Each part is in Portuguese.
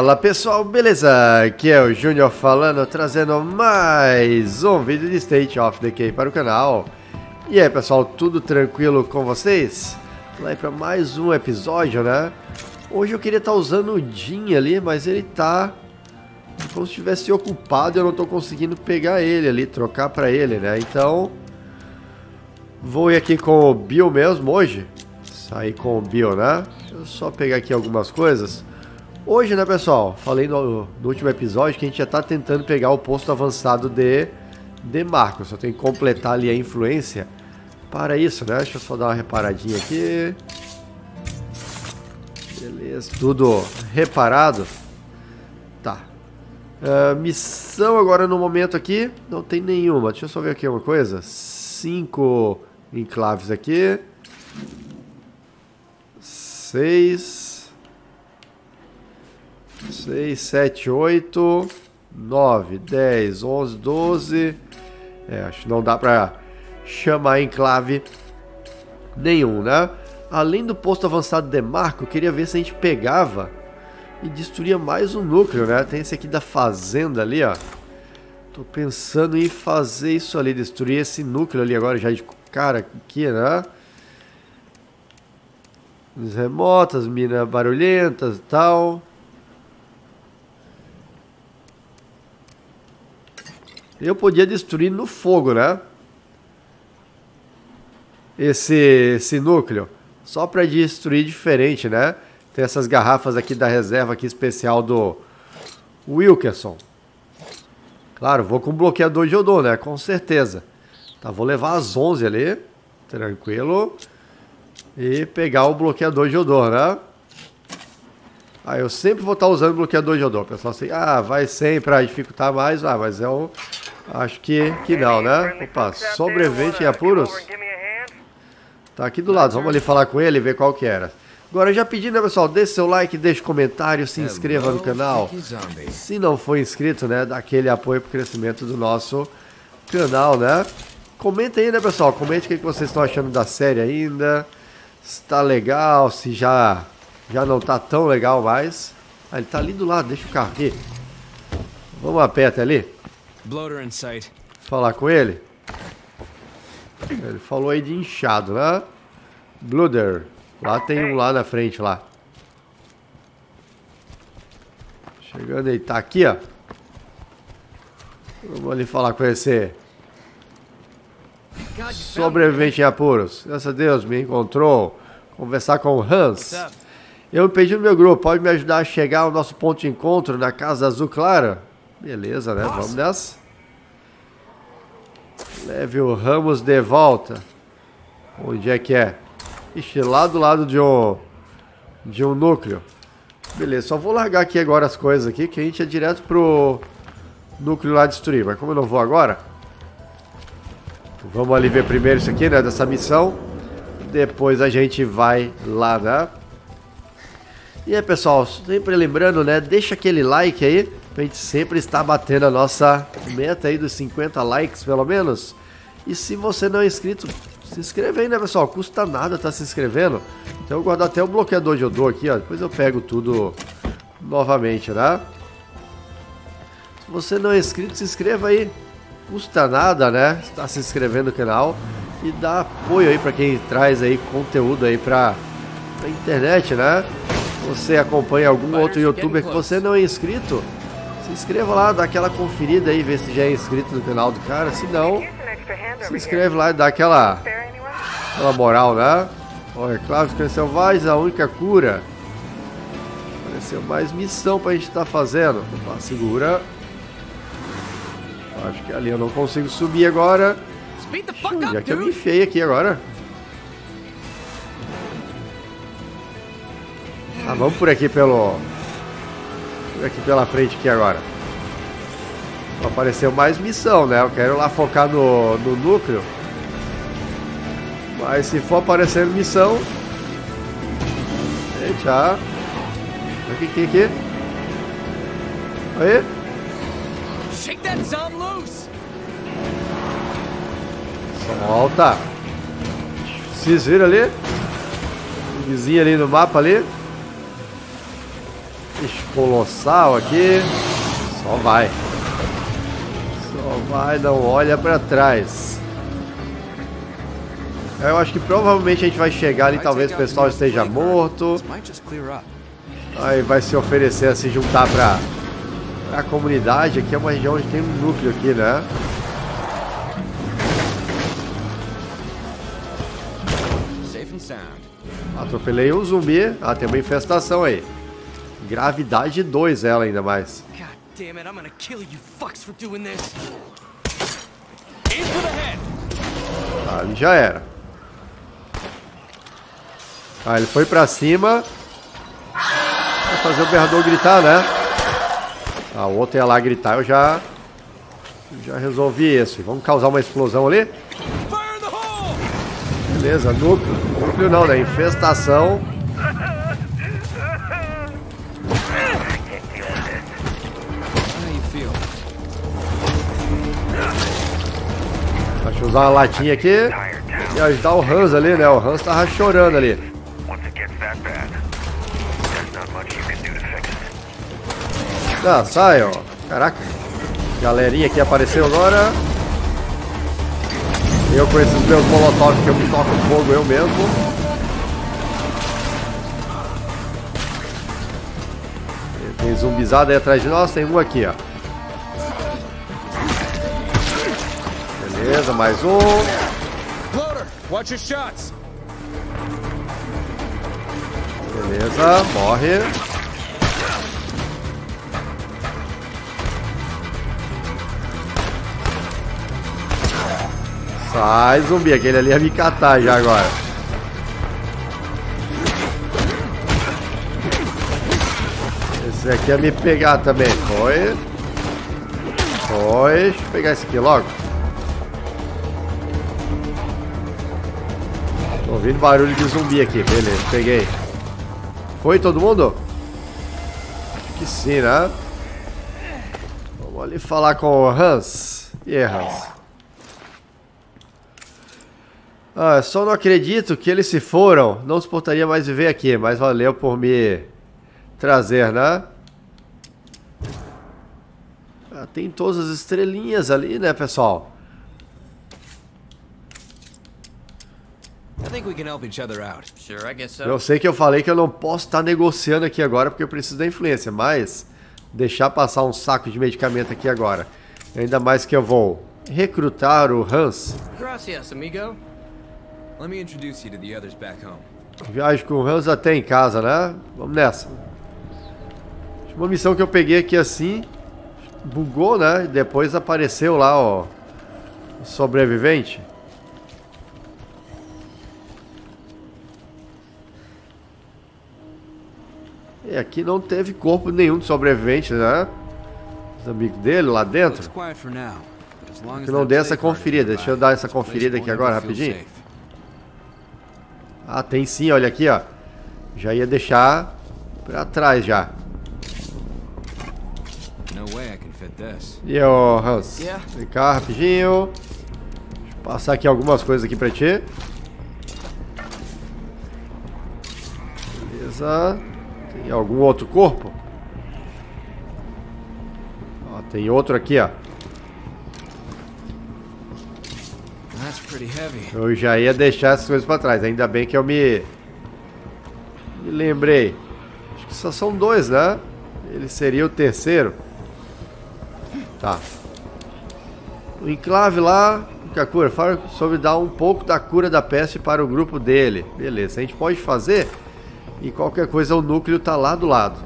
Fala pessoal, beleza? Aqui é o Júnior falando, trazendo mais um vídeo de State of Decay para o canal. E aí pessoal, tudo tranquilo com vocês? Lá para mais um episódio, né? Hoje eu queria estar usando o Jin ali, mas ele tá como se estivesse ocupado e eu não estou conseguindo pegar ele ali, trocar para ele, né? Então, vou ir aqui com o Bill mesmo hoje. Sair com o Bill, né? Deixa eu só pegar aqui algumas coisas. Hoje, né, pessoal? Falei no, no, último episódio que a gente já tá tentando pegar o posto avançado de, de Marco. Só tem que completar ali a influência para isso, né? Deixa eu só dar uma reparadinha aqui. Beleza, tudo reparado. Tá. Uh, missão agora no momento aqui, não tem nenhuma. Deixa eu só ver aqui uma coisa. Cinco enclaves aqui. Seis... 6, 7, 8, 9, 10, 11, 12. É, acho que não dá pra chamar enclave nenhum, né? Além do posto avançado de Marco, eu queria ver se a gente pegava e destruía mais um núcleo, né? Tem esse aqui da fazenda ali, ó. Tô pensando em fazer isso ali, destruir esse núcleo ali agora já de cara aqui, né? Remotas, minas barulhentas e tal. Eu podia destruir no fogo, né? Esse, esse núcleo. Só para destruir diferente, né? Tem essas garrafas aqui da reserva aqui especial do Wilkerson. Claro, vou com bloqueador de odor, né? Com certeza. Tá, vou levar as 11 ali. Tranquilo. E pegar o bloqueador de odor, né? Ah, eu sempre vou estar usando bloqueador de odor. O pessoal assim, ah, vai sempre para dificultar mais. Ah, mas é o Acho que, que não, né? Opa, sobrevivente em apuros? Tá aqui do lado, vamos ali falar com ele e ver qual que era. Agora, já pedindo, né, pessoal, deixe seu like, deixe comentário, se inscreva no canal. Se não for inscrito, né, dá aquele apoio pro crescimento do nosso canal, né? Comenta aí, né, pessoal? Comente o que vocês estão achando da série ainda. Se tá legal, se já, já não tá tão legal mais. Ah, ele tá ali do lado, deixa o carro aqui. Vamos a pé até ali. Falar com ele? Ele falou aí de inchado, né? Bloater. Lá tem um lá na frente, lá. Chegando aí, tá aqui, ó. Vamos ali falar com esse sobrevivente em apuros. Graças a Deus, me encontrou. Conversar com o Hans. Eu pedi no meu grupo, pode me ajudar a chegar ao nosso ponto de encontro na Casa Azul Clara? Beleza, né? Vamos nessa. Leve o Ramos de volta. Onde é que é? Ixi, lá do lado de um, de um núcleo. Beleza, só vou largar aqui agora as coisas aqui, que a gente é direto pro núcleo lá destruir. Mas como eu não vou agora, vamos ali ver primeiro isso aqui, né, dessa missão. Depois a gente vai lá, né? E aí, pessoal, sempre lembrando, né, deixa aquele like aí Pra gente sempre estar batendo a nossa meta aí dos 50 likes, pelo menos. E se você não é inscrito, se inscreve aí, né, pessoal? Custa nada estar tá se inscrevendo. Então eu guardo até o bloqueador de odor aqui, ó. Depois eu pego tudo novamente, né? Se você não é inscrito, se inscreva aí. Custa nada, né? Está se inscrevendo no canal e dá apoio aí para quem traz aí conteúdo aí para a internet, né? Você acompanha algum outro youtuber que você não é inscrito, se inscreva lá, dá aquela conferida aí, ver se já é inscrito no canal do cara. Se não, se inscreve lá e dá aquela, aquela moral, né? Olha, Cláudio cresceu mais a única cura. Apareceu mais missão pra gente estar tá fazendo. Opa, segura. Acho que ali eu não consigo subir agora. Já que eu me enfiei aqui agora. Vamos por aqui pelo aqui pela frente aqui agora. Apareceu mais missão, né? Eu quero lá focar no, no núcleo. Mas se for aparecendo missão... Eita. O que, tem aqui? Aí. Shake that loose. Solta. Vocês viram ali? O vizinho ali no mapa ali. Colossal aqui. Só vai. Só vai, não olha pra trás. Eu acho que provavelmente a gente vai chegar ali, talvez o pessoal esteja morto. Aí vai se oferecer a se juntar pra, pra comunidade. Aqui é uma região onde tem um núcleo aqui, né? Atropelei um zumbi. Ah, tem uma infestação aí. Gravidade 2 ela ainda mais. God damn it, I'm gonna kill you fucks for doing this. Into the head. Ali já era. Ah, ele foi pra cima. Vai fazer o berrador gritar, né? Ah, o outro ia lá gritar, eu já... Já resolvi isso. Vamos causar uma explosão ali? Beleza, núcleo. Núcleo não, né? Infestação. Usar uma latinha aqui e ajudar o Hans ali, né? O Hans tava chorando ali. Ah, sai, ó. Caraca. Galerinha que apareceu agora. Eu com esses meus molotov que eu me toco fogo eu mesmo. Tem zumbizada aí atrás de nós, tem um aqui, ó. Beleza, mais um. watch your shots. Beleza, morre. Sai, zumbi. Aquele ali ia me catar já agora. Esse aqui ia me pegar também. Foi. Foi. Deixa eu pegar esse aqui logo. Ouvindo barulho de zumbi aqui. Beleza, peguei. Foi todo mundo? Que sim, né? Vamos ali falar com o Hans. E aí, Hans? Ah, só não acredito que eles se foram. Não suportaria mais viver aqui, mas valeu por me trazer, né? Ah, tem todas as estrelinhas ali, né, pessoal? Eu sei que eu falei que eu não posso estar negociando aqui agora porque eu preciso da influência, mas deixar passar um saco de medicamento aqui agora. Ainda mais que eu vou recrutar o Hans. Gracias, amigo. Let me introduce you to the others back home. Viagem com o Hans até em casa, né? Vamos nessa. Uma missão que eu peguei aqui assim, bugou, né? E depois apareceu lá, ó, o sobrevivente. E aqui não teve corpo nenhum de sobrevivente, né? Os amigos dele lá dentro. Que não dê essa conferida. Deixa eu dar essa conferida aqui agora, rapidinho. Ah, tem sim, olha aqui, ó. Já ia deixar pra trás já. E ó, Hans, vem cá rapidinho. Deixa eu passar aqui algumas coisas aqui pra ti. Beleza. Tem algum outro corpo? Ó, tem outro aqui, ó. Eu já ia deixar essas coisas pra trás. Ainda bem que eu me... Me lembrei. Acho que só são dois, né? Ele seria o terceiro. Tá. O enclave lá... Kakura, fala sobre dar um pouco da cura da peste para o grupo dele. Beleza, a gente pode fazer. E qualquer coisa, o núcleo tá lá do lado.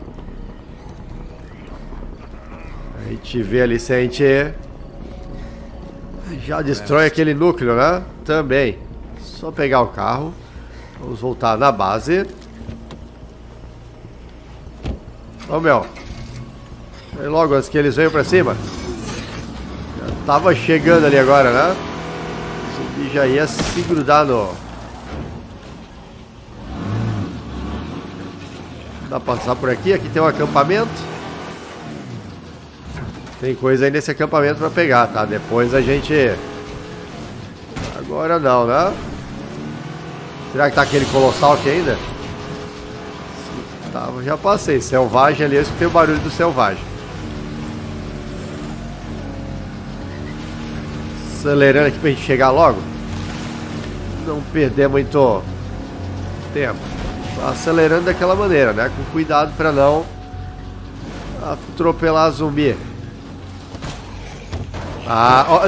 A gente vê ali se a gente já destrói aquele núcleo, né? Também. Só pegar o carro. Vamos voltar na base. Ô, meu. Logo antes que eles venham pra cima. Já tava chegando ali agora, né? Zumbi já ia se grudar no... Dá pra passar por aqui. Aqui tem um acampamento. Tem coisa aí nesse acampamento pra pegar, tá? Depois a gente... Agora não, né? Será que tá aquele colossal aqui ainda? Tava, já passei. Selvagem ali, eu escutei o barulho do selvagem. Acelerando aqui pra gente chegar logo. Não perder muito tempo. Acelerando daquela maneira, né? Com cuidado para não atropelar zumbi. Ah, ó,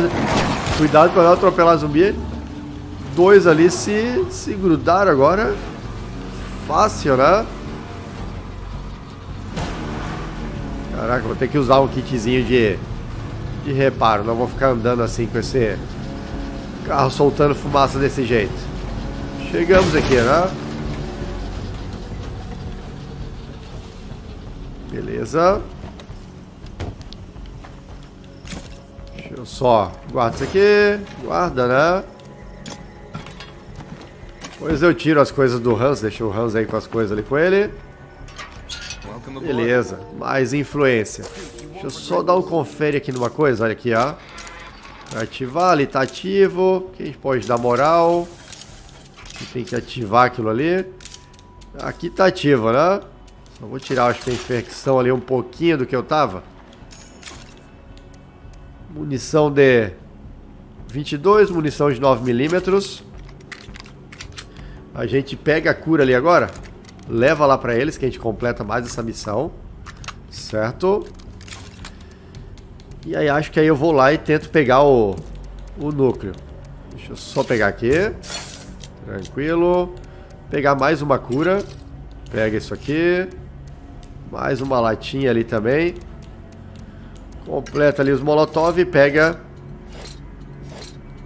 cuidado para não atropelar zumbi. Dois ali se, se grudaram agora. Fácil, né? Caraca, vou ter que usar um kitzinho de, de reparo. Não vou ficar andando assim com esse carro soltando fumaça desse jeito. Chegamos aqui, né? Beleza. Deixa eu só... Guarda isso aqui. Guarda, né? Depois eu tiro as coisas do Hans. Deixa o Hans aí com as coisas ali com ele. Beleza. Mais influência. Deixa eu só dar um confere aqui numa coisa. Olha aqui, ó. ativar, ali tá ativo. Gente pode dar moral. Tem que ativar aquilo ali. Aqui tá ativo, né? Só vou tirar, acho que a infecção ali um pouquinho do que eu tava. Munição de 22, munição de 9mm. A gente pega a cura ali agora. Leva lá pra eles que a gente completa mais essa missão. Certo? E aí acho que aí eu vou lá e tento pegar o, o núcleo. Deixa eu só pegar aqui. Tranquilo. Pegar mais uma cura. Pega isso aqui. Mais uma latinha ali também. Completa ali os molotov e pega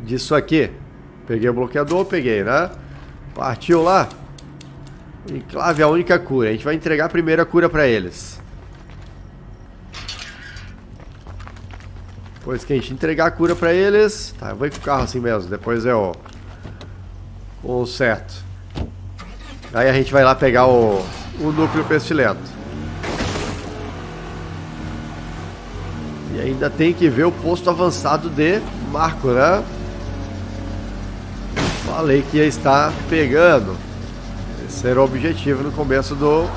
disso aqui. Peguei o bloqueador, peguei, né? Partiu lá. Enclave é a única cura. A gente vai entregar a primeira cura pra eles. Depois que a gente entregar a cura pra eles... Tá, eu vou ir com o carro assim mesmo. Depois eu... Conserto. Aí a gente vai lá pegar o, o núcleo pestilento. Ainda tem que ver o posto avançado de Marco, né? Falei que ia estar pegando. Esse era o objetivo no começo do,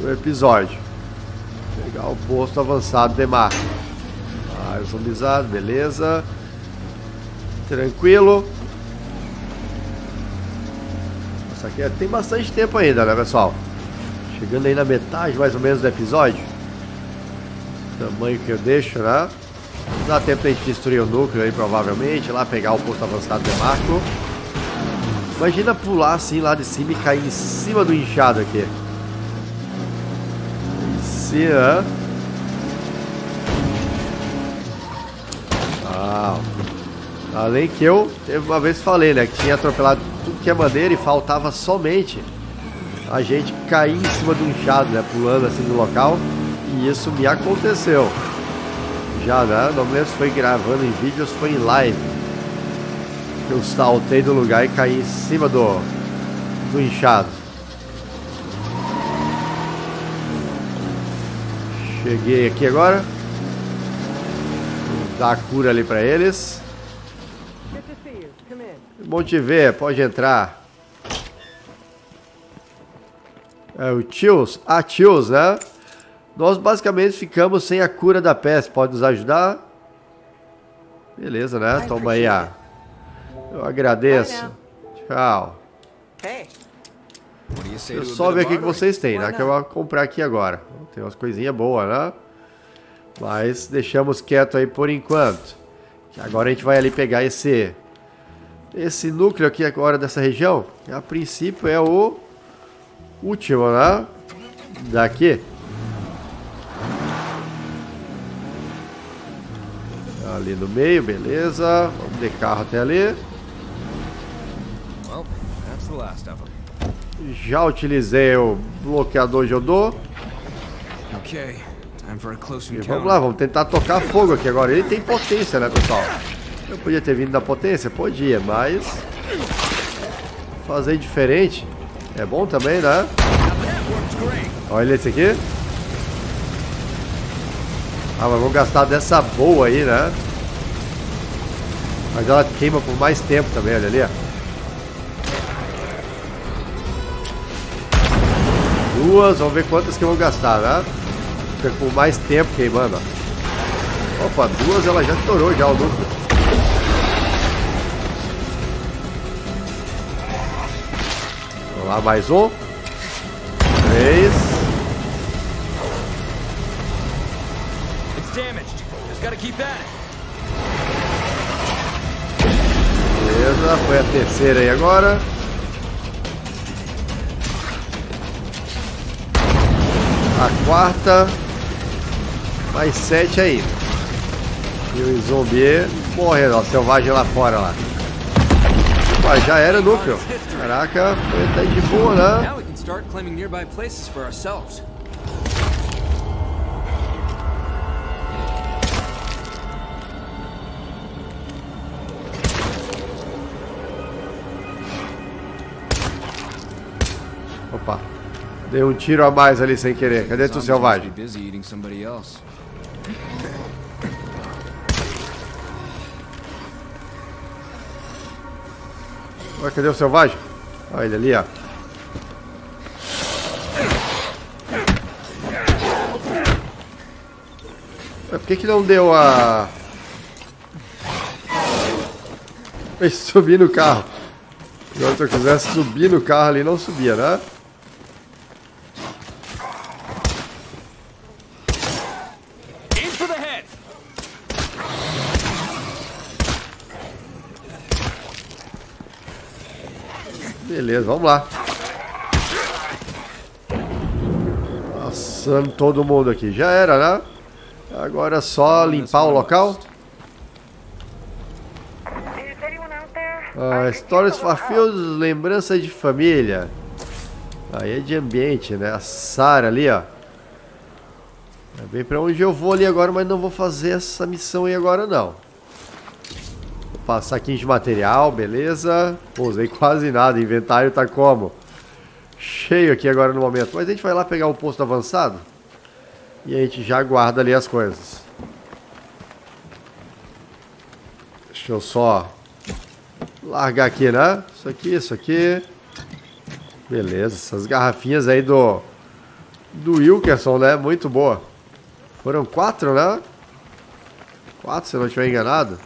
do episódio. Pegar o posto avançado de Marco. Ah, zombizado, beleza. Tranquilo. Isso aqui é, tem bastante tempo ainda, né, pessoal? Chegando aí na metade, mais ou menos, do episódio tamanho que eu deixo, né? Dá tempo de a gente destruir o núcleo aí, provavelmente, lá pegar o posto avançado de Marco. Imagina pular assim lá de cima e cair em cima do inchado aqui. Em cima. Ah, além que eu, uma vez falei, né, que tinha atropelado tudo que é madeira e faltava somente a gente cair em cima do inchado, né, pulando assim no local. E isso me aconteceu. Já, né? Não lembro se foi gravando em vídeos foi em live. Eu saltei do lugar e caí em cima do, do inchado. Cheguei aqui agora. Dar a cura ali pra eles. Bom te ver, pode entrar. É o Tios. Ah, Tios, né? Nós basicamente ficamos sem a cura da peste. Pode nos ajudar? Beleza, né? Toma aí a... Eu agradeço. Tchau. Eu só ver o que vocês têm, né? Que eu vou comprar aqui agora. Tem umas coisinhas boas, né? Mas deixamos quieto aí por enquanto. Agora a gente vai ali pegar esse... Esse núcleo aqui agora dessa região. A princípio é o último, né? Daqui. Ali no meio, beleza. Vamos de carro até ali. Já utilizei o bloqueador de odor. E vamos lá, vamos tentar tocar fogo aqui agora. Ele tem potência, né, pessoal? Eu podia ter vindo da potência? Podia, mas... Fazer diferente é bom também, né? Olha esse aqui. Ah, mas vou gastar dessa boa aí, né? Mas ela queima por mais tempo também, olha ali, ó. duas, vamos ver quantas que eu vou gastar, né? Fica com mais tempo queimando, ó. Opa, duas ela já estourou já o núcleo. Vamos lá, mais um. Keep at it. Beleza, foi a terceira aí agora. A quarta. Mais sete aí. E o zumbi morrendo, ó, selvagem lá fora lá. Opa, já era núcleo. Caraca, foi até de boa, né? Dei um tiro a mais ali sem querer. Cadê tu, selvagem? Ué, cadê o selvagem? Olha ele ali, ó. Ué, por que que não deu a... Subir no carro. Agora se eu quisesse subir no carro ali, não subia, né? Aim for the head. Beleza, vamos lá. Passando todo mundo aqui. Já era, né? Agora é só limpar o local. Ah, Stories for Fields, lembrança de família. Aí é de ambiente, né? A Sara ali, ó. É bem pra onde eu vou ali agora, mas não vou fazer essa missão aí agora, não. Opa, saquinho de material, beleza. Pô, usei quase nada, inventário tá como? Cheio aqui agora no momento. Mas a gente vai lá pegar o posto avançado. E a gente já guarda ali as coisas. Deixa eu só largar aqui, né? Isso aqui, isso aqui. Beleza, essas garrafinhas aí do do Wilkerson, né? Muito boa. Foram quatro, né? Quatro, se eu não estiver enganado.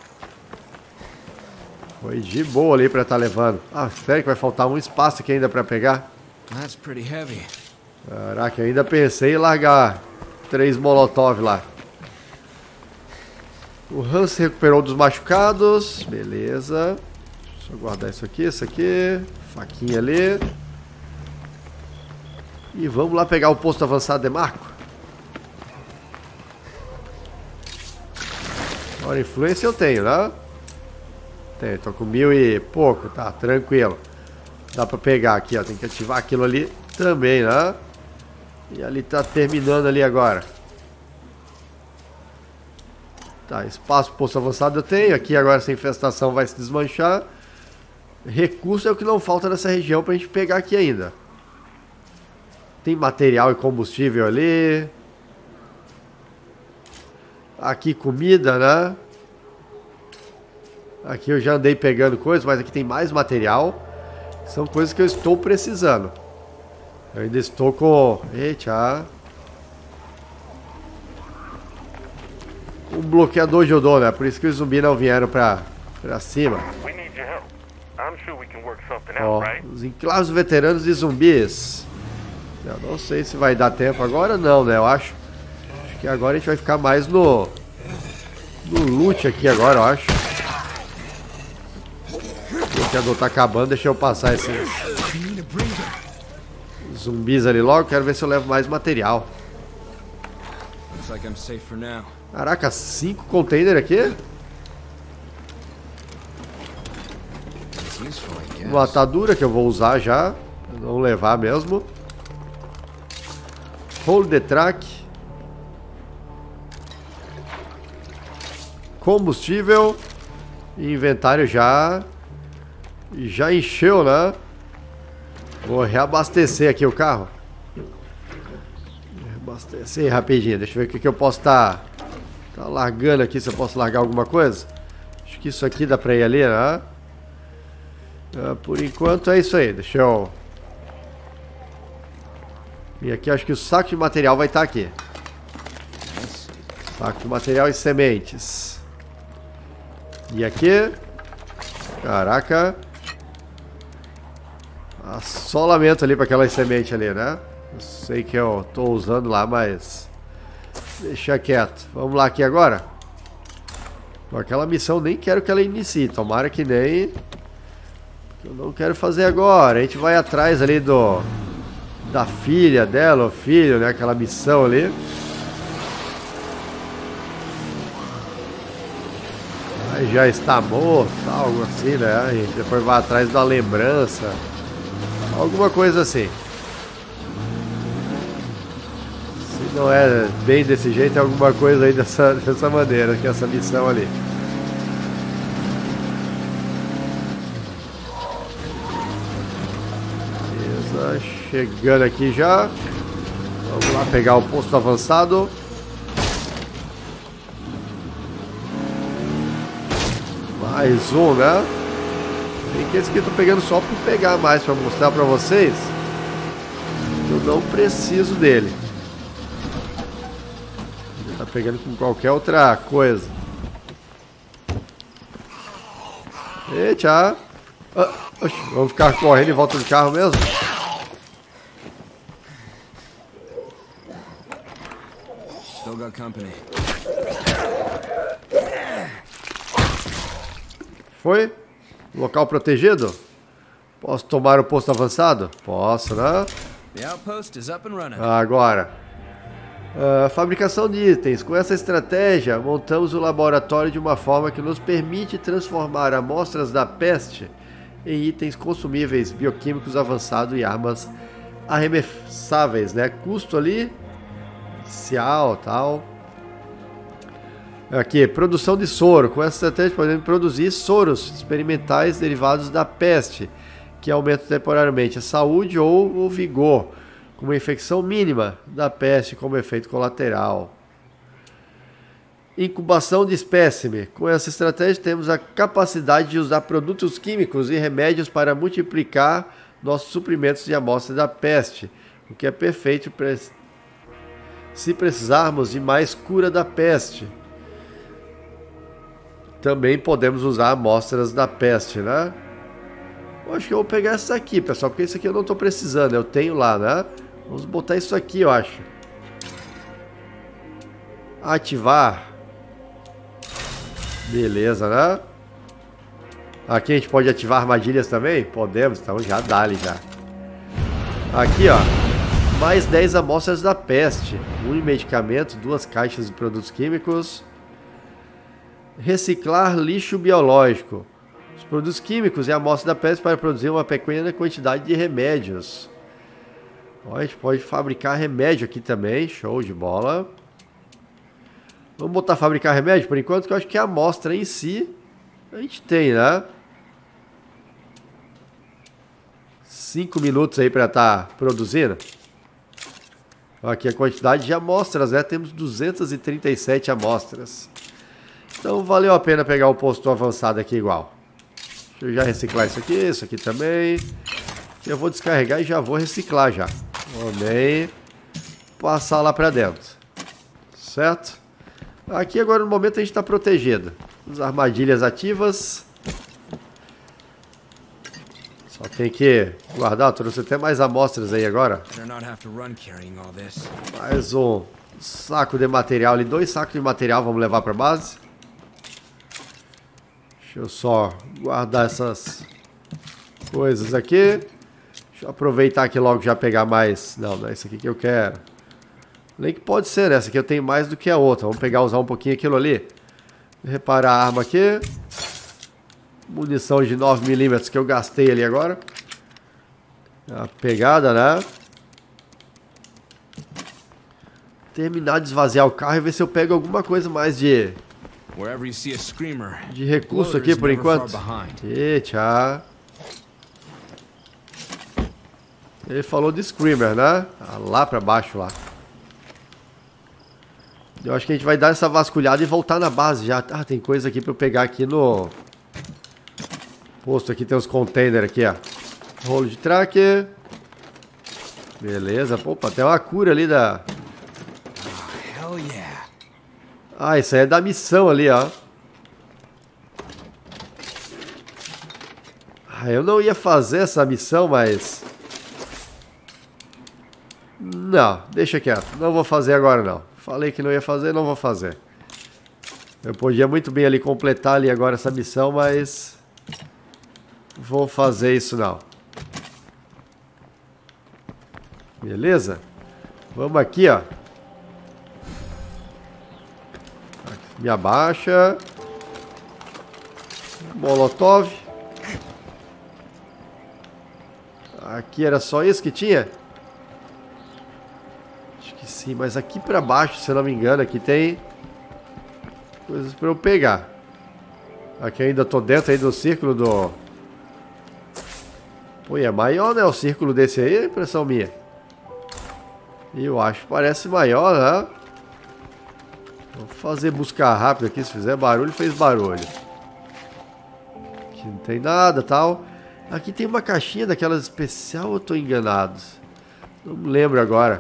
Foi de boa ali pra estar levando. Ah, espera que vai faltar um espaço aqui ainda pra pegar. That's pretty heavy. Caraca, ainda pensei em largar três molotov lá. O Hans se recuperou dos machucados. Beleza. Deixa eu guardar isso aqui, isso aqui. Faquinha ali. E vamos lá pegar o posto avançado de Marco. Agora, influência eu tenho, né? Tenho, tô com mil e pouco, tá, tranquilo. Dá pra pegar aqui, ó. Tem que ativar aquilo ali também, né? E ali tá terminando ali agora. Tá, espaço posto avançado eu tenho. Aqui agora essa infestação vai se desmanchar. Recurso é o que não falta nessa região pra gente pegar aqui ainda. Tem material e combustível ali. Aqui comida, né? Aqui eu já andei pegando coisas, mas aqui tem mais material. São coisas que eu estou precisando. Eu ainda estou com... Eita. Um bloqueador de odor, né? Por isso que os zumbis não vieram pra, pra cima. We need your help. I'm sure we can work something Ó, os enclaves veteranos e zumbis. Eu não sei se vai dar tempo agora, não, né? Eu acho. Acho que agora a gente vai ficar mais no... No loot aqui agora, eu acho. O bloqueador tá acabando, deixa eu passar esses zumbis ali logo. Quero ver se eu levo mais material. Caraca, cinco containers aqui? Uma atadura que eu vou usar já. Não levar mesmo. Hold the track. Combustível. Inventário já. Já encheu, né? Vou reabastecer aqui o carro. Reabastecer rapidinho. Deixa eu ver o que, que eu posso estar tá, tá largando aqui. Se eu posso largar alguma coisa. Acho que isso aqui dá pra ir ali, né? Ah, por enquanto é isso aí. Deixa eu. E aqui acho que o saco de material vai estar aqui. Saco de material e sementes. E aqui... Caraca. Assolamento ali para aquelas sementes ali, né? Eu sei que eu tô usando lá, mas... Deixa quieto. Vamos lá aqui agora. Aquela missão nem quero que ela inicie. Tomara que nem... Eu não quero fazer agora. A gente vai atrás ali do... Da filha dela, o filho, né? Aquela missão ali. Já está morto, algo assim, né? E depois vai atrás da lembrança. Alguma coisa assim. Se não é bem desse jeito, é alguma coisa aí dessa, dessa maneira, que é essa missão ali. Beleza, chegando aqui já. Vamos lá pegar o posto avançado. Mais um, né? Tem que esse aqui eu tô pegando só por pegar mais, para mostrar para vocês. Eu não preciso dele. Ele tá pegando com qualquer outra coisa. Eita! Ah, oxe, vamos ficar correndo em volta do carro mesmo? Still got company. Foi? Local protegido? Posso tomar o posto avançado? Posso, né? Agora. ah, fabricação de itens. Com essa estratégia, montamos o laboratório de uma forma que nos permite transformar amostras da peste em itens consumíveis, bioquímicos avançados e armas arremessáveis, né? Custo ali, inicial, tal. Aqui, produção de soro. Com essa estratégia, podemos produzir soros experimentais derivados da peste, que aumentam temporariamente a saúde ou o vigor, com uma infecção mínima da peste como efeito colateral. Incubação de espécime. Com essa estratégia, temos a capacidade de usar produtos químicos e remédios para multiplicar nossos suprimentos de amostra da peste, o que é perfeito se precisarmos de mais cura da peste. Também podemos usar amostras da peste, né? Eu acho que eu vou pegar essa aqui, pessoal, porque isso aqui eu não estou precisando, eu tenho lá, né? Vamos botar isso aqui, eu acho. Ativar. Beleza, né? Aqui a gente pode ativar armadilhas também? Podemos, então já dá ali já. Aqui, ó. Mais 10 amostras da peste. Um medicamento, duas caixas de produtos químicos. Reciclar lixo biológico. Os produtos químicos e amostras da peste para produzir uma pequena quantidade de remédios. Ó, a gente pode fabricar remédio aqui também. Show de bola. Vamos botar fabricar remédio por enquanto, que eu acho que a amostra em si a gente tem, né? Cinco minutos aí para estar tá produzindo. Aqui a quantidade de amostras, né? Temos 237 amostras. Então valeu a pena pegar o posto avançado aqui igual. Deixa eu já reciclar isso aqui, isso aqui também. Eu vou descarregar e já vou reciclar já. Amém. Passar lá para dentro. Certo? Aqui agora no momento a gente está protegido. As armadilhas ativas. Só tem que guardar. Eu trouxe até mais amostras aí agora. Mais um saco de material ali. Dois sacos de material vamos levar para base. Deixa eu só guardar essas coisas aqui. Deixa eu aproveitar aqui logo já pegar mais. Não, não é isso aqui que eu quero. Nem que pode ser, né? Essa aqui eu tenho mais do que a outra. Vamos pegar, usar um pouquinho aquilo ali. Reparar a arma aqui. Munição de 9mm que eu gastei ali agora. A pegada, né? Terminar de esvaziar o carro e ver se eu pego alguma coisa mais de, De recurso aqui por enquanto. Eita. Ele falou de Screamer, né? Ah, Lá pra baixo lá. Eu acho que a gente vai dar essa vasculhada e voltar na base já. Ah, tem coisa aqui pra eu pegar aqui no... Posto aqui tem os containers aqui, ó. Rolo de tracker. Beleza. Opa, tem uma cura ali da... Ah, isso aí é da missão ali, ó. Ah, eu não ia fazer essa missão, mas... Não, deixa quieto. Não vou fazer agora, não. Falei que não ia fazer, não vou fazer. Eu podia muito bem ali completar ali agora essa missão, mas... Vou fazer isso não. Beleza? Vamos aqui, ó. Me abaixa. Molotov. Aqui era só isso que tinha? Acho que sim, mas aqui pra baixo, se eu não me engano, aqui tem coisas pra eu pegar. Aqui ainda tô dentro aí do círculo do... Pô, é maior, né? O círculo desse aí, impressão minha. Eu acho que parece maior, né? Vou fazer buscar rápido aqui. Se fizer barulho, fez barulho. Aqui não tem nada tal. Aqui tem uma caixinha daquelas especial, eu tô enganado. Não me lembro agora.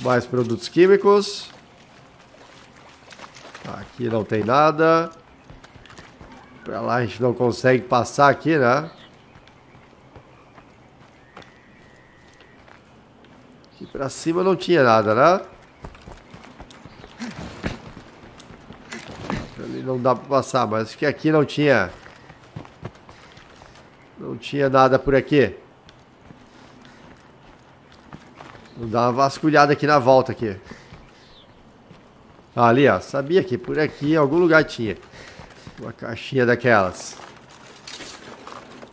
Mais produtos químicos. Aqui não tem nada. Pra lá a gente não consegue passar aqui, né? Pra cima não tinha nada, né? Ali não dá pra passar, mas que aqui não tinha... Não tinha nada por aqui. Vou dar uma vasculhada aqui na volta aqui. Ali, ó. Sabia que por aqui em algum lugar tinha. Uma caixinha daquelas.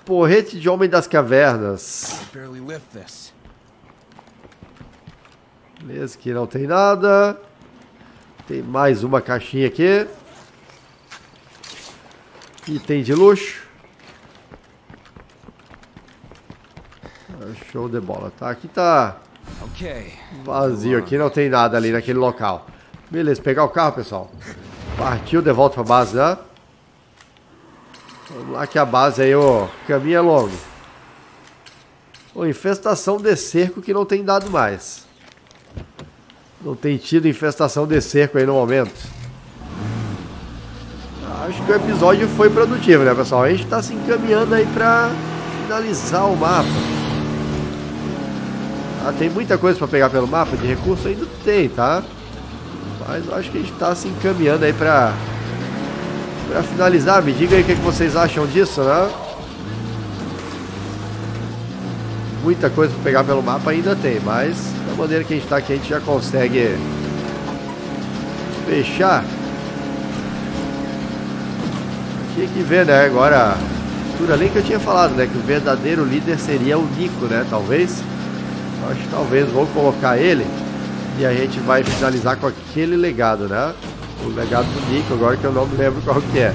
Porrete de Homem das Cavernas. Beleza, aqui não tem nada. Tem mais uma caixinha aqui. Item de luxo. Ah, Show de bola, tá? Aqui tá vazio, aqui não tem nada ali naquele local. Beleza, pegar o carro, pessoal. Partiu de volta pra base, né? Vamos lá que a base aí, o caminho é longo. Ô, infestação de cerco que não tem dado mais. Não tem tido infestação de cerco aí no momento. Acho que o episódio foi produtivo, né, pessoal? A gente tá se encaminhando aí pra finalizar o mapa. Ah, tem muita coisa pra pegar pelo mapa de recurso? Ainda tem, tá? Mas acho que a gente tá se encaminhando aí pra, pra finalizar. Me diga aí o que, que vocês acham disso, né? Muita coisa pra pegar pelo mapa ainda tem, mas maneira que a gente tá aqui, a gente já consegue fechar. Tinha que ver, né? Agora, por além que eu tinha falado, né? Que o verdadeiro líder seria o Nico, né? Talvez. Acho que talvez vou colocar ele e a gente vai finalizar com aquele legado, né? O legado do Nico, agora que eu não me lembro qual que é.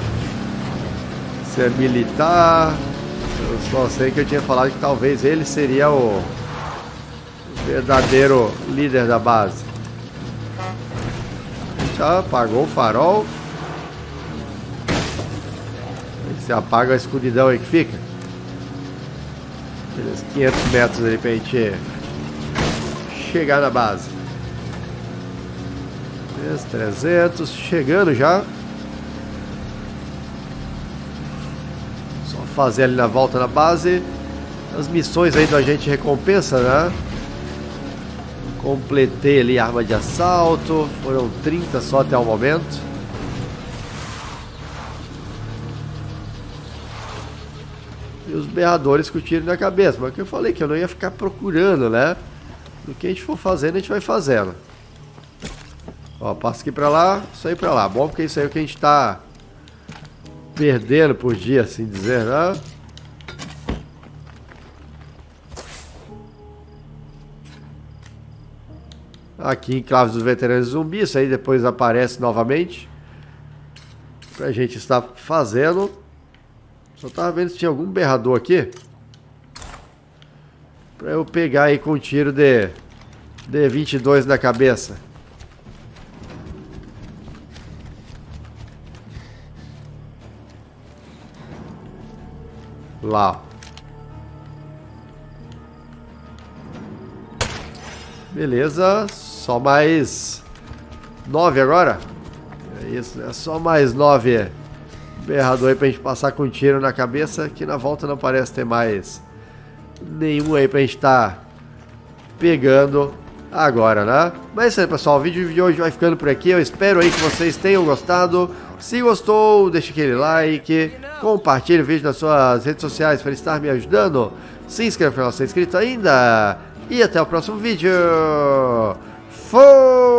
Se é militar. Eu só sei que eu tinha falado que talvez ele seria o verdadeiro líder da base. Já apagou o farol. Você apaga a escuridão aí que fica. Beleza, 500 metros aí pra gente chegar na base. Beleza, 300, chegando já. Só fazer ali na volta na base. As missões aí do agente recompensa, né? Completei ali a arma de assalto. Foram 30 só até o momento. E os berradores com o tiro na cabeça. Mas que eu falei que eu não ia ficar procurando, né? Do que a gente for fazendo, a gente vai fazendo. Ó, passa aqui pra lá, isso aí pra lá. Bom, porque isso aí é o que a gente tá perdendo por dia, assim dizer, né? aqui em Claves dos Veteranos Zumbi. Isso aí depois aparece novamente. Pra gente estar fazendo. Só tava vendo se tinha algum berrador aqui. Pra eu pegar aí com um tiro de, de 22 na cabeça. Lá, Beleza, só mais nove agora. É isso, né? Só mais nove berrador aí pra gente passar com um tiro na cabeça, que na volta não parece ter mais nenhum aí pra gente estar tá pegando agora, né? Mas é isso aí, pessoal. O vídeo de hoje vai ficando por aqui. Eu espero aí que vocês tenham gostado. Se gostou, deixa aquele like, compartilhe o vídeo nas suas redes sociais para estar me ajudando. Se inscreva se não é inscrito ainda. E até o próximo vídeo. Fui!